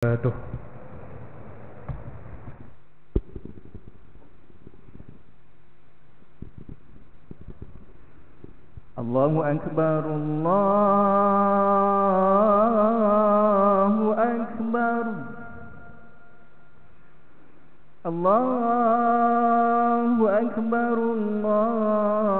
وبركاته. الله أكبر الله أكبر. الله أكبر الله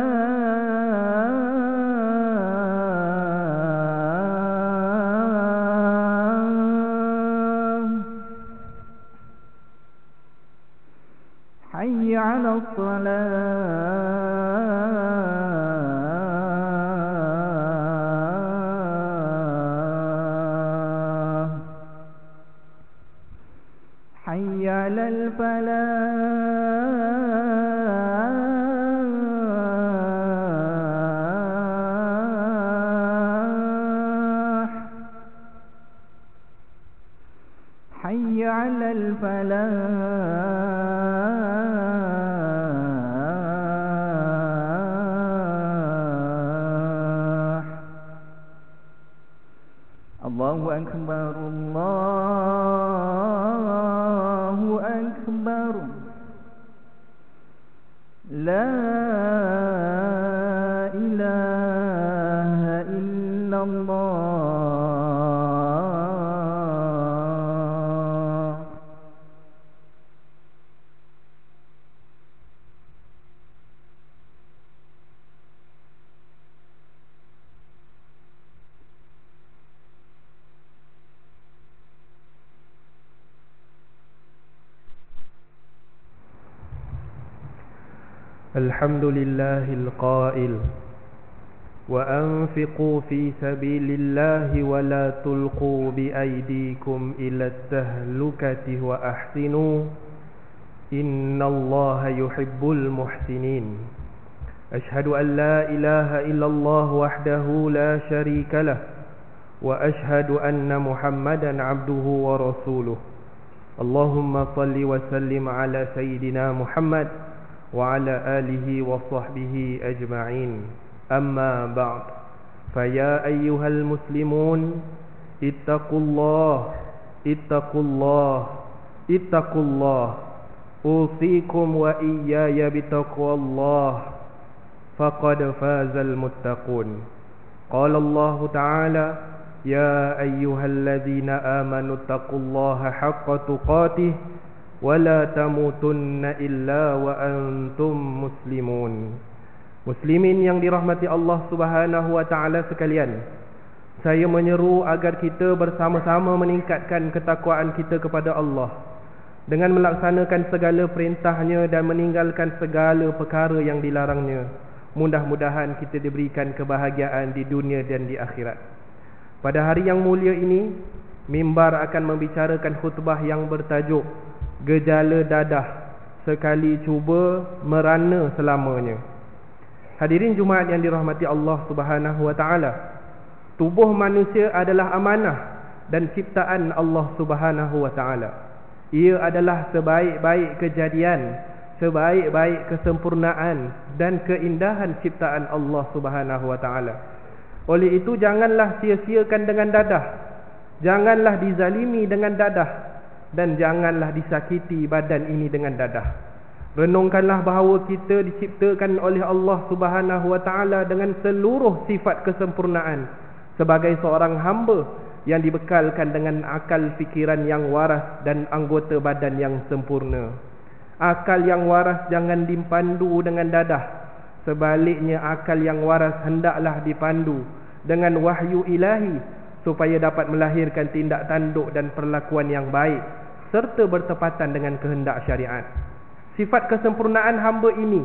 على الفلاح. الحمد لله القائل. وأنفقوا في سبيل الله ولا تلقوا بأيديكم إلى التهلكة وأحسنوا. إن الله يحب المحسنين. أشهد أن لا إله إلا الله وحده لا شريك له. وأشهد أن محمدا عبده ورسوله. اللهم صل وسلم على سيدنا محمد وعلى آله وصحبه أجمعين. أما بعد فيا أيها المسلمون اتقوا الله اتقوا الله اتقوا الله. أوصيكم وإياي بتقوى الله. فقد فاز المتقون. قال الله تعالى يا أيها الذين آمنوا اتقوا الله حق تقاته ولا تموتن إلا وأنتم مسلمون Muslimin yang dirahmati Allah Subhanahu wa taala sekalian. Saya menyeru agar kita bersama-sama meningkatkan ketakwaan kita kepada Allah dengan melaksanakan segala perintahnya dan meninggalkan segala perkara yang dilarangnya. Mudah-mudahan kita diberikan kebahagiaan di dunia dan di akhirat. Pada hari yang mulia ini, mimbar akan membicarakan khutbah yang bertajuk Gejala dadah sekali cuba merana selamanya. Hadirin Jumaat yang dirahmati Allah Subhanahu wa taala. Tubuh manusia adalah amanah dan ciptaan Allah Subhanahu wa taala. Ia adalah sebaik-baik kejadian, sebaik-baik kesempurnaan dan keindahan ciptaan Allah Subhanahu wa taala. Oleh itu janganlah sia-siakan dengan dadah. Janganlah dizalimi dengan dadah dan janganlah disakiti badan ini dengan dadah. Renungkanlah bahawa kita diciptakan oleh Allah Subhanahu wa taala dengan seluruh sifat kesempurnaan sebagai seorang hamba yang dibekalkan dengan akal fikiran yang waras dan anggota badan yang sempurna. Akal yang waras jangan dipandu dengan dadah. Sebaliknya akal yang waras hendaklah dipandu dengan wahyu ilahi supaya dapat melahirkan tindak tanduk dan perlakuan yang baik serta bertepatan dengan kehendak syariat. Sifat kesempurnaan hamba ini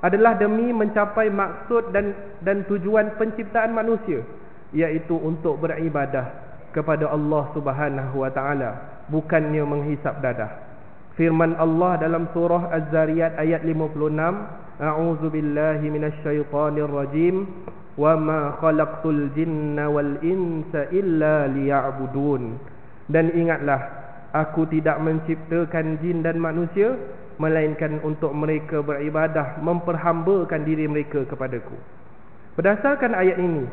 adalah demi mencapai maksud dan dan tujuan penciptaan manusia iaitu untuk beribadah kepada Allah Subhanahu wa taala bukannya menghisap dadah. Firman Allah dalam surah Az-Zariyat ayat 56, A'udzu billahi minasyaitonir rajim. Wa ma khalaqtul jinna wal insa illa liya'budun. Dan ingatlah, aku tidak menciptakan jin dan manusia melainkan untuk mereka beribadah memperhambakan diri mereka kepadaku. Berdasarkan ayat ini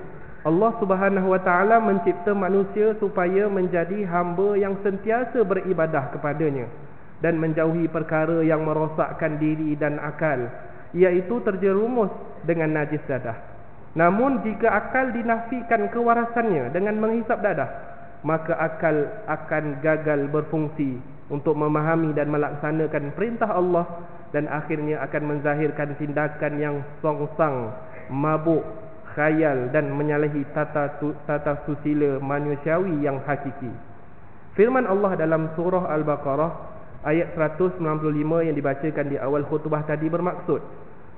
Allah Subhanahu wa taala mencipta manusia supaya menjadi hamba yang sentiasa beribadah kepadanya dan menjauhi perkara yang merosakkan diri dan akal iaitu terjerumus dengan najis dadah. Namun jika akal dinafikan kewarasannya dengan menghisap dadah maka akal akan gagal berfungsi untuk memahami dan melaksanakan perintah Allah dan akhirnya akan menzahirkan tindakan yang songsang, mabuk, khayal dan menyalahi tata tata susila manusiawi yang hakiki. Firman Allah dalam surah Al-Baqarah ayat 195 yang dibacakan di awal khutbah tadi bermaksud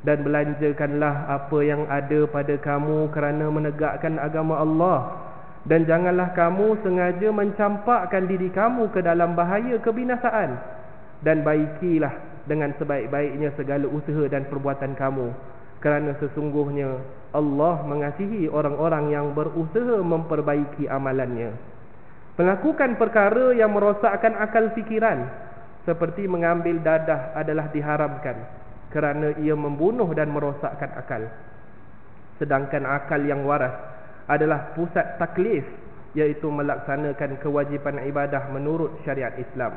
dan belanjakanlah apa yang ada pada kamu kerana menegakkan agama Allah dan janganlah kamu sengaja mencampakkan diri kamu ke dalam bahaya kebinasaan. Dan baikilah dengan sebaik-baiknya segala usaha dan perbuatan kamu. Kerana sesungguhnya Allah mengasihi orang-orang yang berusaha memperbaiki amalannya. Melakukan perkara yang merosakkan akal fikiran seperti mengambil dadah adalah diharamkan kerana ia membunuh dan merosakkan akal. Sedangkan akal yang waras adalah pusat taklif iaitu melaksanakan kewajipan ibadah menurut syariat Islam.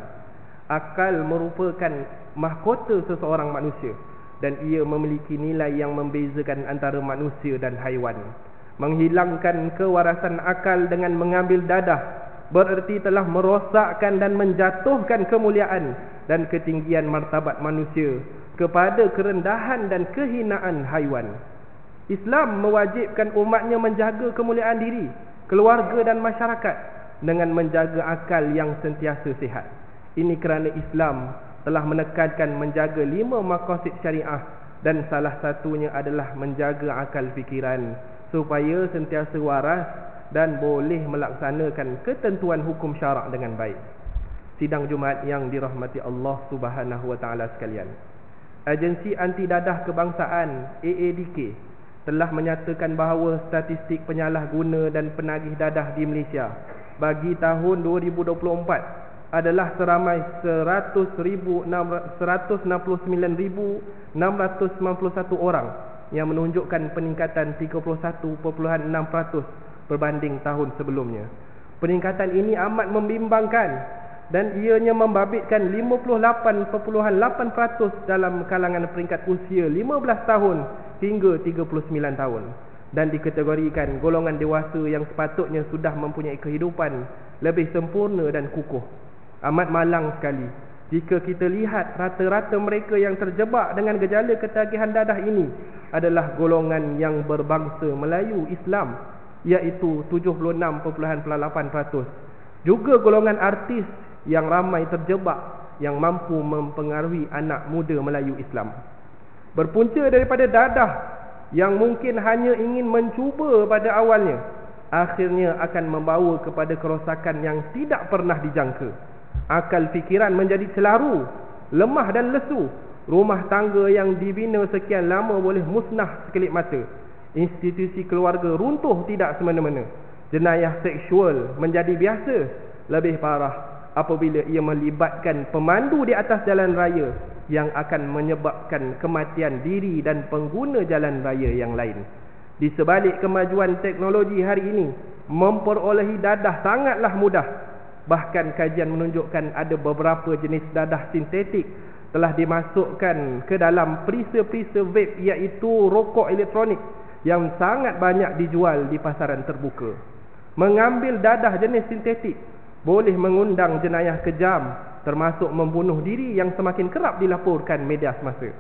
Akal merupakan mahkota seseorang manusia dan ia memiliki nilai yang membezakan antara manusia dan haiwan. Menghilangkan kewarasan akal dengan mengambil dadah bererti telah merosakkan dan menjatuhkan kemuliaan dan ketinggian martabat manusia kepada kerendahan dan kehinaan haiwan. Islam mewajibkan umatnya menjaga kemuliaan diri, keluarga dan masyarakat dengan menjaga akal yang sentiasa sihat. Ini kerana Islam telah menekankan menjaga lima maqasid syariah dan salah satunya adalah menjaga akal fikiran supaya sentiasa waras dan boleh melaksanakan ketentuan hukum syarak dengan baik. Sidang Jumaat yang dirahmati Allah Subhanahu wa taala sekalian. Agensi Anti Dadah Kebangsaan AADK telah menyatakan bahawa statistik penyalahguna dan penagih dadah di Malaysia bagi tahun 2024 adalah seramai 100,169,691 orang yang menunjukkan peningkatan 31.6% berbanding tahun sebelumnya. Peningkatan ini amat membimbangkan dan ianya membabitkan 58.8% dalam kalangan peringkat usia 15 tahun hingga 39 tahun dan dikategorikan golongan dewasa yang sepatutnya sudah mempunyai kehidupan lebih sempurna dan kukuh. Amat malang sekali jika kita lihat rata-rata mereka yang terjebak dengan gejala ketagihan dadah ini adalah golongan yang berbangsa Melayu Islam iaitu 76.8%. Juga golongan artis yang ramai terjebak yang mampu mempengaruhi anak muda Melayu Islam. Berpunca daripada dadah yang mungkin hanya ingin mencuba pada awalnya akhirnya akan membawa kepada kerosakan yang tidak pernah dijangka. Akal fikiran menjadi celaru lemah dan lesu. Rumah tangga yang dibina sekian lama boleh musnah sekelip mata. Institusi keluarga runtuh tidak semena-mena. Jenayah seksual menjadi biasa. Lebih parah apabila ia melibatkan pemandu di atas jalan raya yang akan menyebabkan kematian diri dan pengguna jalan raya yang lain. Di sebalik kemajuan teknologi hari ini, memperolehi dadah sangatlah mudah. Bahkan kajian menunjukkan ada beberapa jenis dadah sintetik telah dimasukkan ke dalam perisa-perisa vape iaitu rokok elektronik yang sangat banyak dijual di pasaran terbuka. Mengambil dadah jenis sintetik boleh mengundang jenayah kejam termasuk membunuh diri yang semakin kerap dilaporkan media semasa.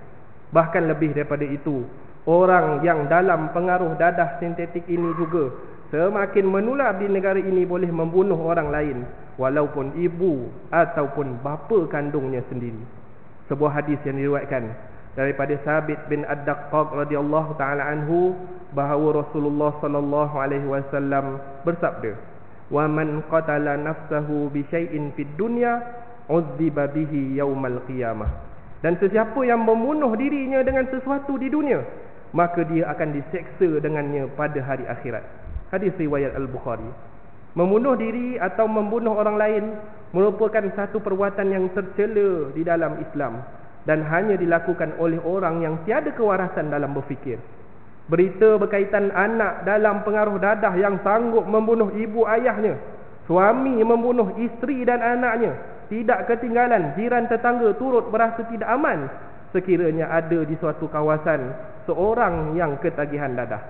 Bahkan lebih daripada itu, orang yang dalam pengaruh dadah sintetik ini juga semakin menular di negara ini boleh membunuh orang lain walaupun ibu ataupun bapa kandungnya sendiri. Sebuah hadis yang diriwayatkan daripada Sabit bin Ad-Daqqaq radhiyallahu taala anhu bahawa Rasulullah sallallahu alaihi wasallam bersabda wa man qatala nafsahu bi syai'in fid dunya uzziba bihi yaumal qiyamah dan sesiapa yang membunuh dirinya dengan sesuatu di dunia maka dia akan diseksa dengannya pada hari akhirat hadis riwayat al-bukhari membunuh diri atau membunuh orang lain merupakan satu perbuatan yang tercela di dalam Islam dan hanya dilakukan oleh orang yang tiada kewarasan dalam berfikir Berita berkaitan anak dalam pengaruh dadah yang sanggup membunuh ibu ayahnya. Suami membunuh isteri dan anaknya. Tidak ketinggalan jiran tetangga turut berasa tidak aman. Sekiranya ada di suatu kawasan seorang yang ketagihan dadah.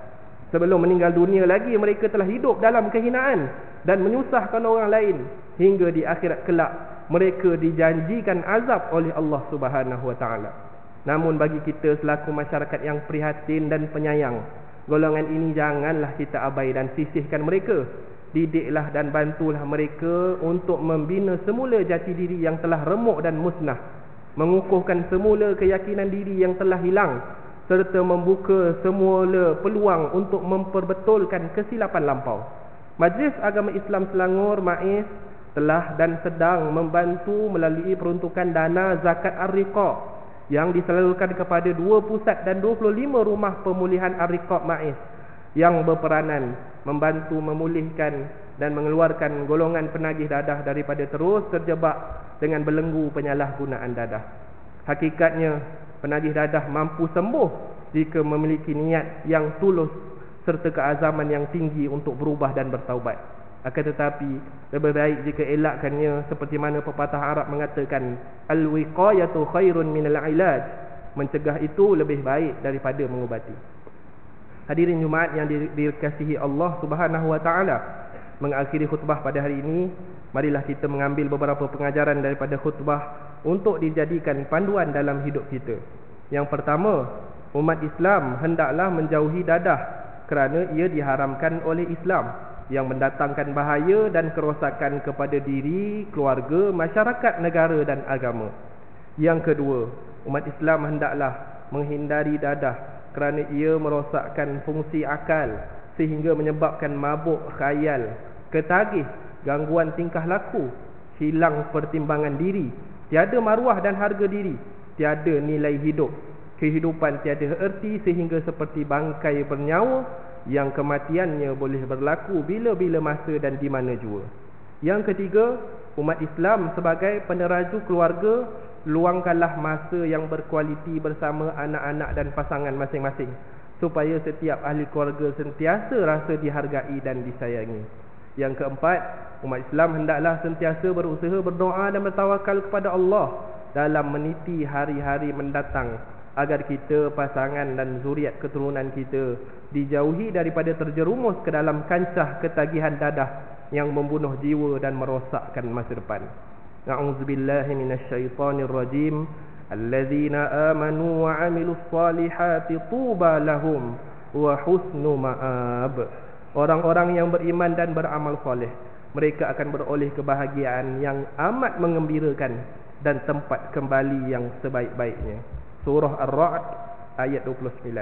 Sebelum meninggal dunia lagi mereka telah hidup dalam kehinaan. Dan menyusahkan orang lain. Hingga di akhirat kelak mereka dijanjikan azab oleh Allah subhanahu wa ta'ala. Namun bagi kita selaku masyarakat yang prihatin dan penyayang Golongan ini janganlah kita abai dan sisihkan mereka Didiklah dan bantulah mereka untuk membina semula jati diri yang telah remuk dan musnah Mengukuhkan semula keyakinan diri yang telah hilang Serta membuka semula peluang untuk memperbetulkan kesilapan lampau. Majlis Agama Islam Selangor MAIS telah dan sedang membantu melalui peruntukan dana zakat ar-riqah yang disalurkan kepada dua pusat dan 25 rumah pemulihan Ar-Riqab Ma'is yang berperanan membantu memulihkan dan mengeluarkan golongan penagih dadah daripada terus terjebak dengan belenggu penyalahgunaan dadah. Hakikatnya penagih dadah mampu sembuh jika memiliki niat yang tulus serta keazaman yang tinggi untuk berubah dan bertaubat. Akan tetapi lebih baik jika elakkannya seperti mana pepatah Arab mengatakan al-wiqayatu khairun minal ilaj. Mencegah itu lebih baik daripada mengubati. Hadirin Jumaat yang dikasihi Allah Subhanahu wa taala, mengakhiri khutbah pada hari ini, marilah kita mengambil beberapa pengajaran daripada khutbah untuk dijadikan panduan dalam hidup kita. Yang pertama, umat Islam hendaklah menjauhi dadah kerana ia diharamkan oleh Islam yang mendatangkan bahaya dan kerosakan kepada diri, keluarga, masyarakat, negara dan agama. Yang kedua, umat Islam hendaklah menghindari dadah kerana ia merosakkan fungsi akal sehingga menyebabkan mabuk khayal, ketagih, gangguan tingkah laku, hilang pertimbangan diri, tiada maruah dan harga diri, tiada nilai hidup. Kehidupan tiada erti sehingga seperti bangkai bernyawa yang kematiannya boleh berlaku bila-bila masa dan di mana jua. Yang ketiga, umat Islam sebagai peneraju keluarga luangkanlah masa yang berkualiti bersama anak-anak dan pasangan masing-masing supaya setiap ahli keluarga sentiasa rasa dihargai dan disayangi. Yang keempat, umat Islam hendaklah sentiasa berusaha berdoa dan bertawakal kepada Allah dalam meniti hari-hari mendatang agar kita, pasangan dan zuriat keturunan kita dijauhi daripada terjerumus ke dalam kancah ketagihan dadah yang membunuh jiwa dan merosakkan masa depan. Na'udzubillahi minasyaitonirrajim. Alladzina amanu wa 'amilus salihati tuba lahum wa husnu ma'ab. Orang-orang yang beriman dan beramal soleh, mereka akan beroleh kebahagiaan yang amat mengembirakan dan tempat kembali yang sebaik-baiknya. Surah Ar-Ra'd ayat 29.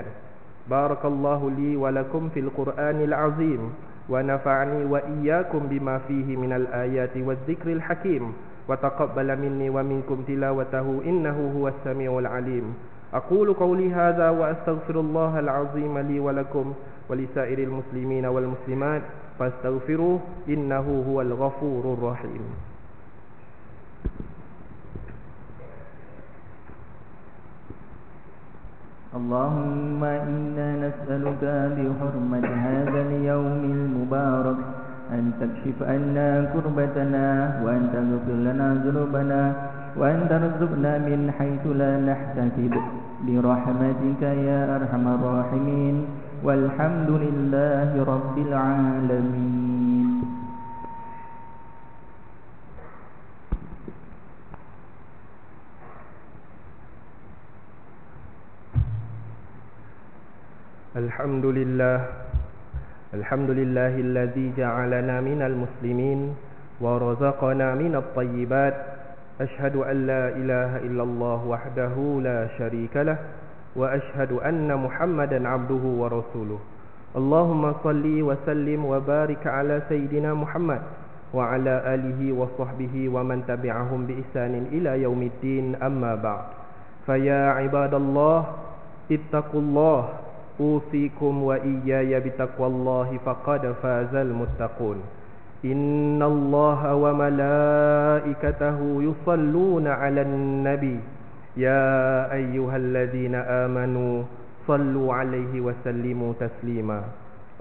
Barakallahu li wa lakum fil Qur'anil azim wa nafa'ani wa iyyakum bima fihi minal ayati hakim wa taqabbala minni وتقبل مني ومنكم تلاوته إنه هو السميع العليم. أقول قولي هذا وأستغفر الله العظيم لي ولكم ولسائر المسلمين والمسلمات فاستغفروه إنه هو الغفور الرحيم. اللهم إنا نسألك بحرمة هذا اليوم المبارك أن تكشف عنا كربتنا وأن تغفر لنا ذنوبنا وأن ترزقنا من حيث لا نحتسب. برحمتك يا أرحم الراحمين. والحمد لله رب العالمين. الحمد لله الحمد لله الذي جعلنا من المسلمين ورزقنا من الطيبات أشهد أن لا إله إلا الله وحده لا شريك له وأشهد أن محمدا عبده ورسوله اللهم صل وسلم وبارك على سيدنا محمد وعلى آله وصحبه ومن تبعهم بإحسان إلى يوم الدين أما بعد فيا عباد الله اتقوا الله أوصيكم وإياي بتقوى الله فقد فاز المتقون إن الله وملائكته يصلون على النبي يا أيها الذين آمنوا صلوا عليه وسلموا تسليما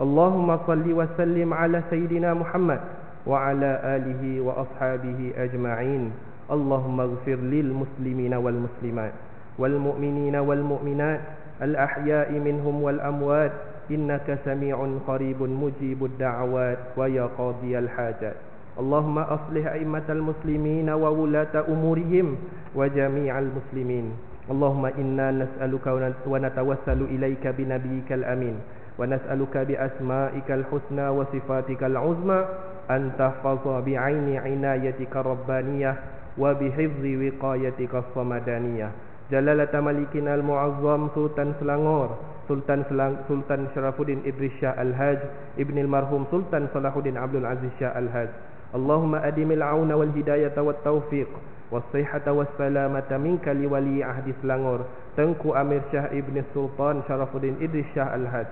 اللهم صل وسلم على سيدنا محمد وعلى آله وأصحابه أجمعين اللهم اغفر للمسلمين والمسلمات والمؤمنين والمؤمنات الأحياء منهم والأموات إنك سميع قريب مجيب الدعوات ويا قاضي الحاجات اللهم أصلح أئمة المسلمين وولاة أمورهم وجميع المسلمين اللهم إنا نسألك ونتوسل إليك بنبيك الأمين ونسألك بأسمائك الحسنى وصفاتك العظمى أن تحفظ بعين عنايتك الربانية وبحفظ وقايتك الصمدانية جلالة ملكنا المعظم سلطان سلانغور سلطان سلان سلطان شرف الدين إدريس شاه الهاج ابن المرحوم سلطان صلاح الدين عبد العزيز شاه الهاج اللهم أدم العون والهداية والتوفيق والصحة والسلامة منك لولي عهد سلانغور تنكو أمير شاه ابن السلطان شرف الدين إدريس شاه الهاج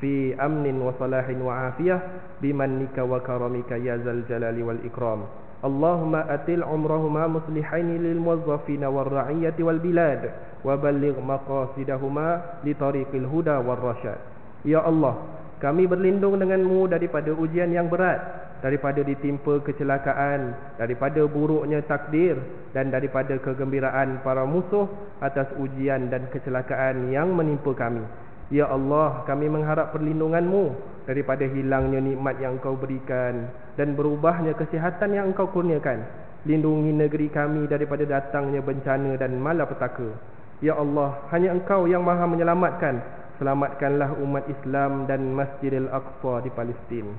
في أمن وصلاح وعافية بمنك وكرمك يا ذا الجلال والإكرام اللهم أتل عمرهما مصلحين للموظفين والرعية والبلاد وبلغ مقاصدهما لطريق الهدى والرشاد Ya Allah, kami berlindung denganmu daripada ujian yang berat, daripada ditimpa kecelakaan, daripada buruknya takdir dan daripada kegembiraan para musuh atas ujian dan kecelakaan yang menimpa kami. Ya Allah, kami mengharap perlindunganmu daripada hilangnya nikmat yang Engkau berikan dan berubahnya kesihatan yang Engkau kurniakan. Lindungi negeri kami daripada datangnya bencana dan malapetaka. Ya Allah, hanya Engkau yang maha menyelamatkan Selamatkanlah umat Islam dan Masjidil Aqsa di Palestin.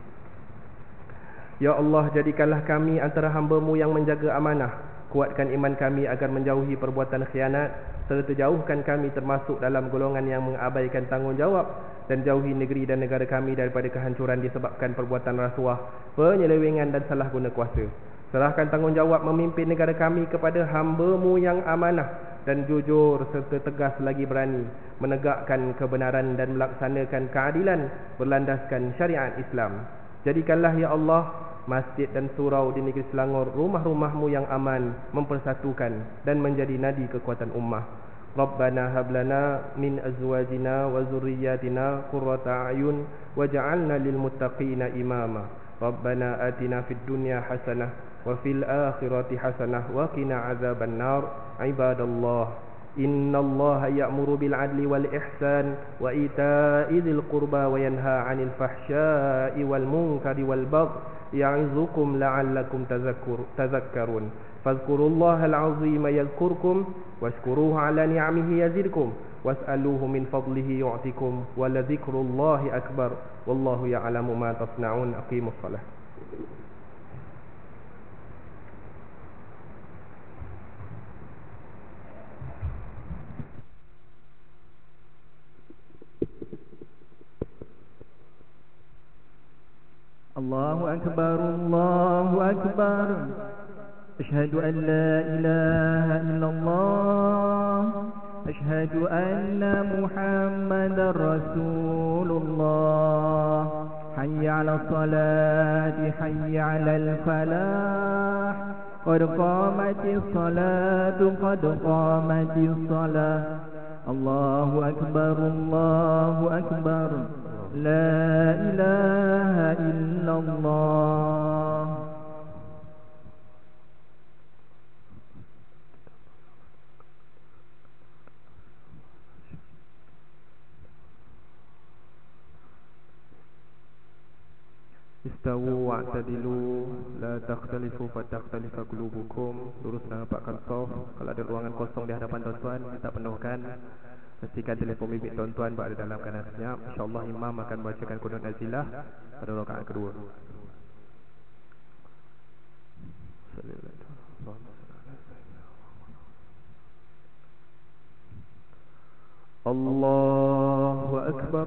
Ya Allah, jadikanlah kami antara hamba-Mu yang menjaga amanah. Kuatkan iman kami agar menjauhi perbuatan khianat serta jauhkan kami termasuk dalam golongan yang mengabaikan tanggungjawab dan jauhi negeri dan negara kami daripada kehancuran disebabkan perbuatan rasuah, penyelewengan dan salah guna kuasa. Serahkan tanggungjawab memimpin negara kami kepada hamba-Mu yang amanah dan jujur serta tegas lagi berani menegakkan kebenaran dan melaksanakan keadilan berlandaskan syariat Islam. Jadikanlah ya Allah masjid dan surau di negeri Selangor rumah-rumahmu yang aman mempersatukan dan menjadi nadi kekuatan ummah. ربنا هب لنا من أزواجنا وذرياتنا قرة أعين واجعلنا للمتقين إماما. ربنا آتنا في الدنيا حسنة وفي الآخرة حسنة وقنا عذاب النار. عباد الله إن الله يأمر بالعدل والإحسان وإيتاء ذي القربى وينهى عن الفحشاء والمنكر والبغي يعظكم لعلكم تذكر تذكرون. فاذكروا الله العظيم يذكركم واشكروه على نعمه يزدكم واسألوه من فضله يعطكم ولذكر الله أكبر والله يعلم ما تصنعون أقيموا الصلاة. الله أكبر الله أكبر. أشهد أن لا إله إلا الله. أشهد أن محمد رسول الله. حي على الصلاة حي على الفلاح. قد قامت الصلاة قد قامت الصلاة. الله أكبر الله أكبر. لا إله إلا الله. tahu wa'tadilu la takhtalifu fa takhtalifa qulubukum. Terus nampakkan sof kalau ada ruangan kosong di hadapan tuan-tuan tak penuhkan. Pastikan telefon pemimpin tuan-tuan berada dalam keadaan senyap. Insyaallah imam akan bacakan qunut nazilah pada rakaat kedua. Allahu akbar.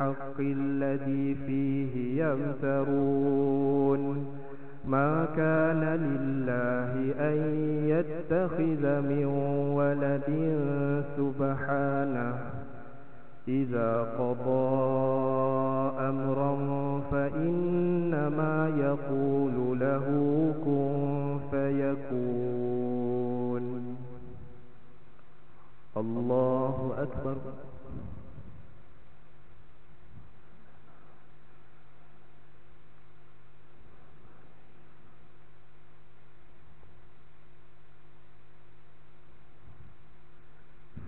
الحق الذي فيه يمترون. ما كان لله أن يتخذ من ولد سبحانه. إذا قضى أمرا فإنما يقول له كن فيكون. الله أكبر.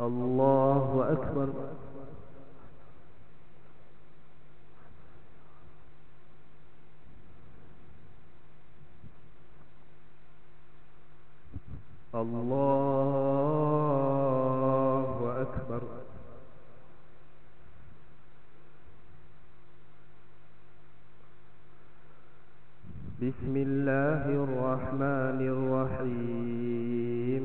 الله أكبر الله أكبر بسم الله الرحمن الرحيم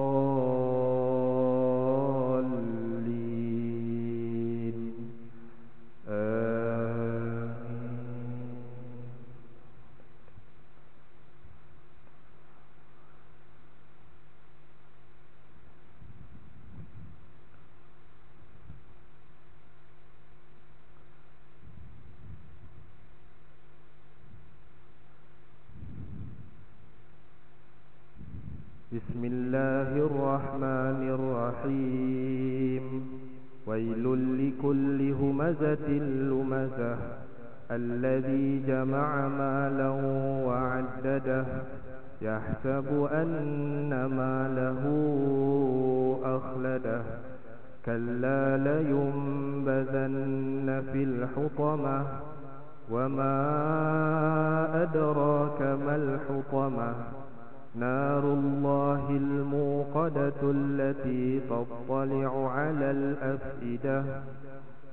جمع مالا وعدده يحسب أن ماله أخلده. كلا لينبذن في الحطمة وما أدراك ما الحطمة. نار الله الموقدة التي تطلع على الأفئدة.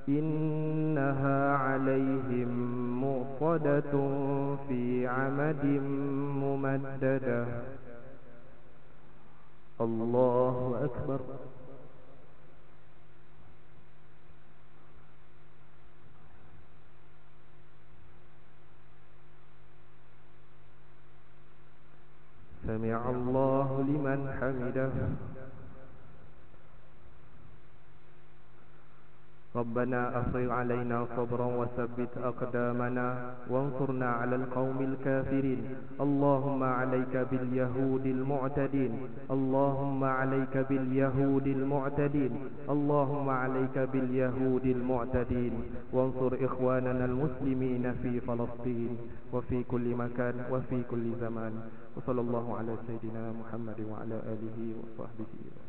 إنها عليهم مؤصدة في عمد ممددة. الله أكبر. سمع الله لمن حمده. ربنا أفرغ علينا صبرا وثبت أقدامنا وانصرنا على القوم الكافرين. اللهم عليك باليهود المعتدين. اللهم عليك باليهود المعتدين. اللهم عليك باليهود المعتدين. وانصر إخواننا المسلمين في فلسطين وفي كل مكان وفي كل زمان. وصلى الله على سيدنا محمد وعلى آله وصحبه وسلم.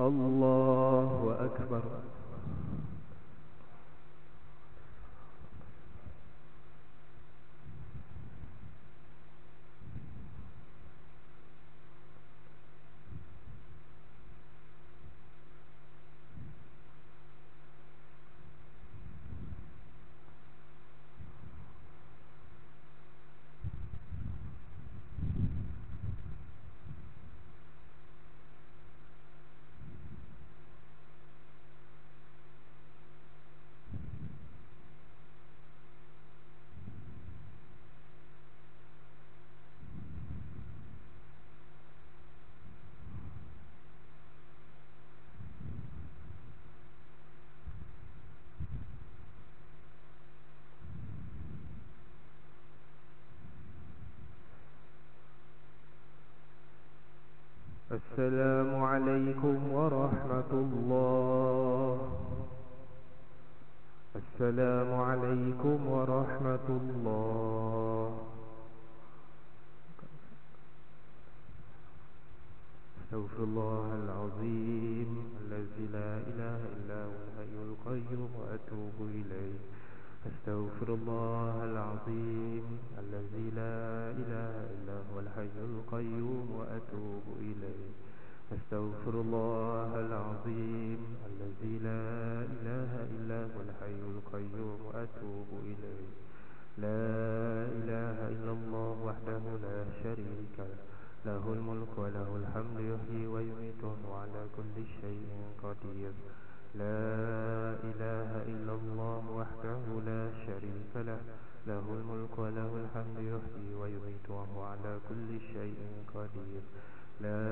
الله أكبر. السلام عليكم ورحمة الله. السلام عليكم ورحمة الله. استغفر الله العظيم الذي لا إله إلا هو الحي القيوم وأتوب إليه. أستغفر الله العظيم الذي لا إله إلا هو الحي القيوم وأتوب إليه. أستغفر الله العظيم الذي لا إله إلا هو الحي القيوم وأتوب إليه. لا إله إلا الله وحده لا شريك له. له الملك وله الحمد يحيي ويميت وهو على كل شيء قدير. لا إله إلا الله وحده لا شريك له له الملك وله الحمد يحيي ويميت وهو على كل شيء قدير. لا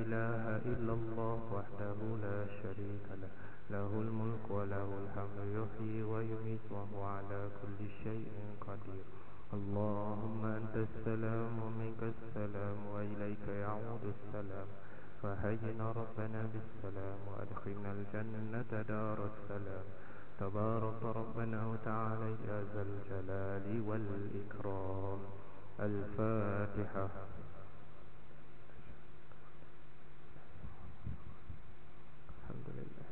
إله إلا الله وحده لا شريك له له الملك وله الحمد يحيي ويميت وهو على كل شيء قدير. اللهم أنت السلام ومنك السلام وإليك يعود السلام. فهينا ربنا بالسلام وأدخلنا الجنة دار السلام. تبارك ربنا وتعالى يا ذا الجلال والإكرام. الفاتحة الحمد لله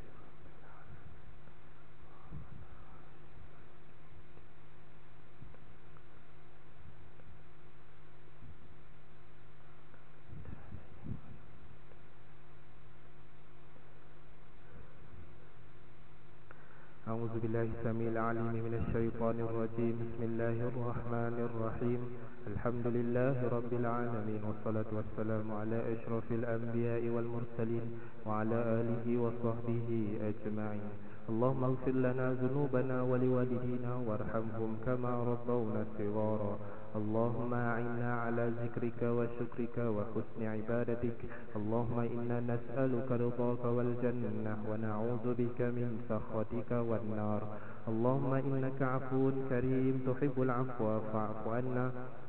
أعوذ بالله السميع العليم من الشيطان الرجيم. بسم الله الرحمن الرحيم. الحمد لله رب العالمين والصلاة والسلام على أشرف الأنبياء والمرسلين وعلى آله وصحبه أجمعين. اللهم اغفر لنا ذنوبنا ولوالدينا وارحمهم كما ربونا صغارا. اللهم أعنا على ذكرك وشكرك وحسن عبادتك. اللهم إنا نسألك رضاك والجنة ونعوذ بك من سخطك والنار. اللهم إنك عفو كريم تحب العفو فاعف عنا.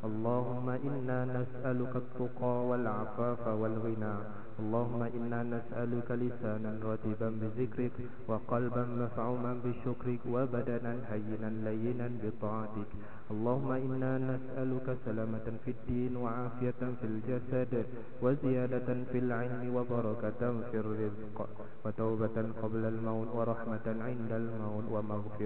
اللهم إنا نسألك التقى والعفاف والغنى. اللهم إنا نسألك لسانا رتبا بذكرك وقلبا مفعوما بشكرك وبدنا هينا لينا بطاعتك. اللهم إنا نسألك سلامة في الدين وعافية في الجسد وزيادة في العلم وبركة في الرزق وتوبة قبل الموت ورحمة عند الموت ومغفرة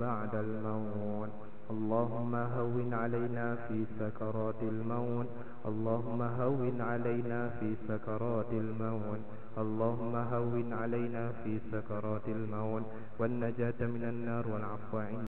بعد الموت. اللهم هون علينا في سكرات الموت. اللهم هون علينا في سكرات الموت. اللهم هون علينا في سكرات الموت. والنجاة من النار والعفو